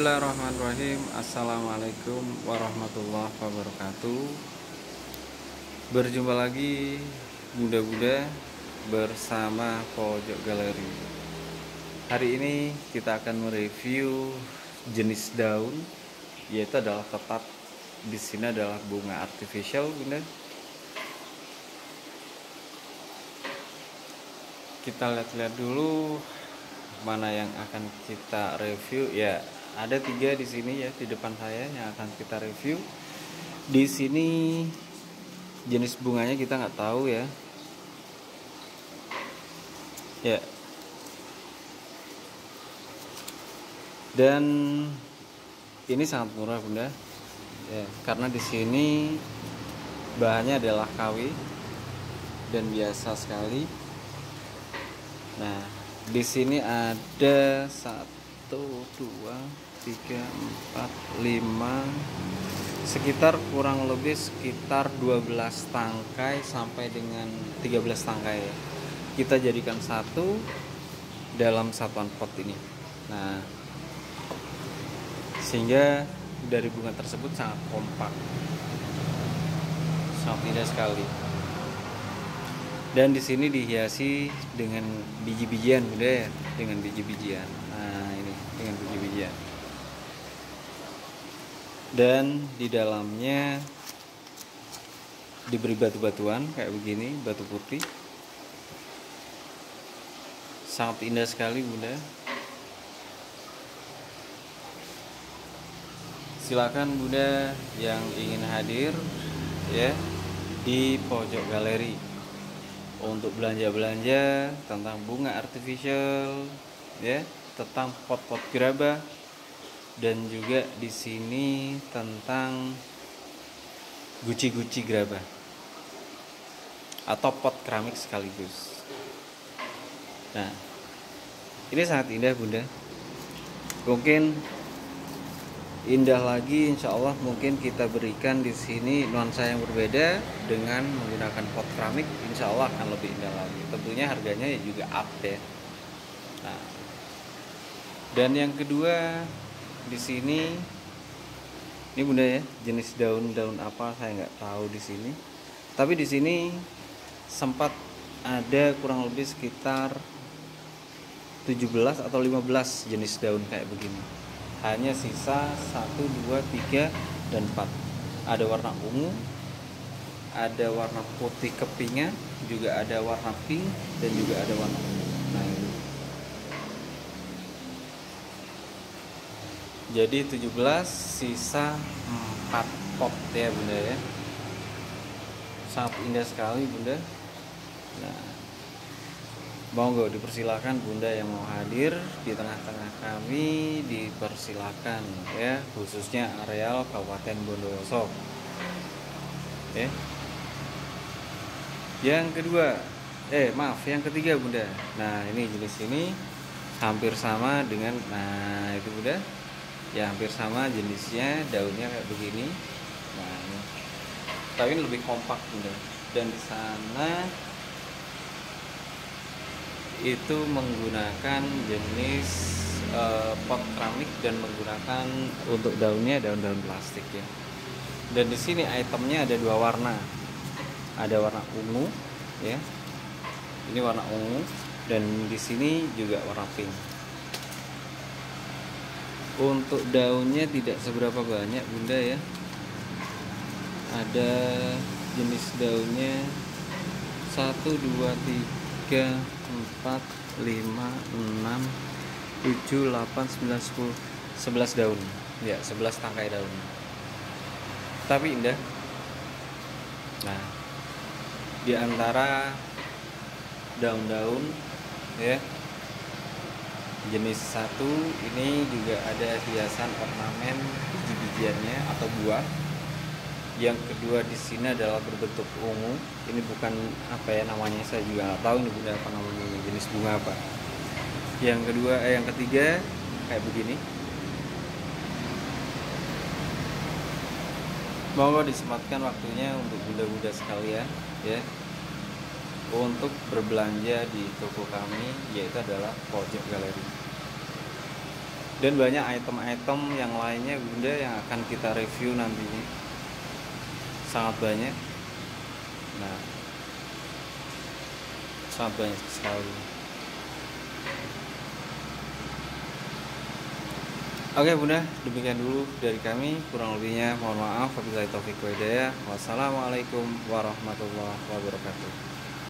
Bismillahirrahmanirrahim. Assalamualaikum warahmatullahi wabarakatuh. Berjumpa lagi Bunda-bunda bersama Pojok Galeri. Hari ini kita akan mereview jenis daun Yaitu adalah tetap di sini adalah bunga artificial Bunda. Kita lihat-lihat dulu mana yang akan kita review ya ada tiga di sini ya di depan saya yang akan kita review. Di sini jenis bunganya kita nggak tahu ya. Ya. Dan ini sangat murah bunda. Ya karena di sini bahannya adalah kawi dan biasa sekali. Nah di sini ada satu dua tiga empat lima sekitar kurang lebih sekitar 12 tangkai sampai dengan 13 tangkai. Kita jadikan satu dalam satuan pot ini. Nah sehingga dari bunga tersebut sangat kompak sangat indah sekali. Dan di sini dihiasi dengan biji-bijian bunda ya? Dengan biji-bijian. Nah ini dengan biji-bijian dan di dalamnya diberi batu-batuan kayak begini batu putih. Sangat indah sekali bunda. Silakan bunda yang ingin hadir ya di pojok galeri. Untuk belanja-belanja tentang bunga artificial ya tentang pot-pot gerabah dan juga di sini tentang guci-guci gerabah atau pot keramik sekaligus. Nah ini sangat indah bunda. Mungkin indah lagi insya Allah mungkin kita berikan di sini nuansa yang berbeda dengan menggunakan pot keramik. Insya Allah akan lebih indah lagi. Tentunya harganya juga up ya. Nah dan yang kedua di sini. Ini bunda ya jenis daun-daun apa saya nggak tahu di sini. Tapi di sini sempat ada kurang lebih sekitar 17 atau 15 jenis daun kayak begini. Hanya sisa 1 2 3 dan 4 ada warna ungu ada warna putih kepingnya juga ada warna pink dan juga ada warna ungu. Nah ini jadi 17 sisa 4 pot ya bunda ya sangat indah sekali bunda nah Monggo dipersilakan Bunda yang mau hadir di tengah-tengah kami dipersilakan ya khususnya areal Kabupaten Bondowoso. Ya. Yang kedua, eh maaf, yang ketiga Bunda. Nah, ini jenis ini hampir sama dengan nah itu Bunda. Ya hampir sama jenisnya, daunnya kayak begini. Nah, ini. Tapi ini lebih kompak Bunda. Dan di sana itu menggunakan jenis uh, pot keramik dan menggunakan untuk daunnya daun-daun plastik ya. Dan di sini itemnya ada dua warna. Ada warna ungu ya. Ini warna ungu dan di sini juga warna pink. Untuk daunnya tidak seberapa banyak Bunda ya. Ada jenis daunnya 1 2 3 4 5 6 7 8 9 10 11 daun ya 11 tangkai daun tapi indah nah di antara daun-daun ya jenis satu ini juga ada hiasan ornamen biji-bijiannya atau buah. Yang kedua di sini adalah berbentuk ungu. Ini bukan apa ya namanya saya juga nggak tahu ini bunga apa namanya jenis bunga apa. Yang kedua eh, yang ketiga kayak begini. Monggo disempatkan waktunya untuk bunda-bunda sekalian ya untuk berbelanja di toko kami yaitu adalah pojok galeri dan banyak item-item yang lainnya bunda yang akan kita review nantinya sangat banyak nah sangat banyak sekali Oke bunda, demikian dulu dari kami. Kurang lebihnya mohon maaf. Wabillahi taufiq. Wassalamualaikum warahmatullahi wabarakatuh.